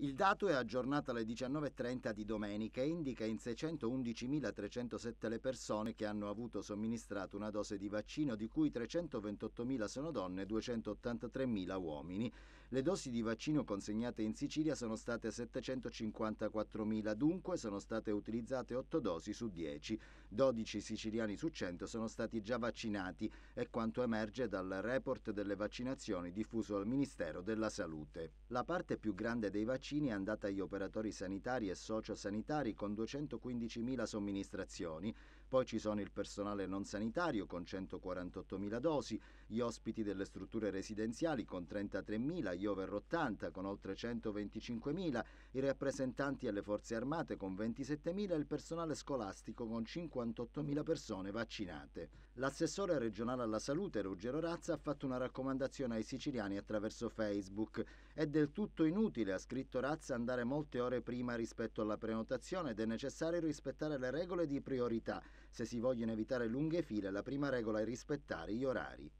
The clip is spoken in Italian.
Il dato è aggiornato alle 19.30 di domenica e indica in 611.307 le persone che hanno avuto somministrato una dose di vaccino, di cui 328.000 sono donne e 283.000 uomini. Le dosi di vaccino consegnate in Sicilia sono state 754.000, dunque sono state utilizzate 8 dosi su 10. 12 siciliani su 100 sono stati già vaccinati, è quanto emerge dal report delle vaccinazioni diffuso dal Ministero della Salute. La parte più grande dei vaccini vaccini è andata agli operatori sanitari e sociosanitari con 215.000 somministrazioni, poi ci sono il personale non sanitario con 148.000 dosi, gli ospiti delle strutture residenziali con 33.000, gli over 80 con oltre 125.000, i rappresentanti alle forze armate con 27.000 e il personale scolastico con 58.000 persone vaccinate. L'assessore regionale alla salute Ruggero Razza ha fatto una raccomandazione ai siciliani attraverso Facebook. È del tutto inutile, ha scritto Razza andare molte ore prima rispetto alla prenotazione ed è necessario rispettare le regole di priorità. Se si vogliono evitare lunghe file, la prima regola è rispettare gli orari.